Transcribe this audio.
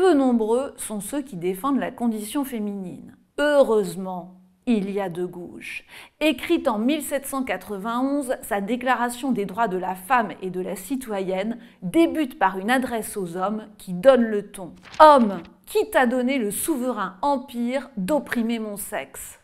peu nombreux sont ceux qui défendent la condition féminine. Heureusement, il y a de gauche. Écrite en 1791, sa Déclaration des droits de la femme et de la citoyenne débute par une adresse aux hommes qui donne le ton. Homme, qui t'a donné le souverain empire d'opprimer mon sexe?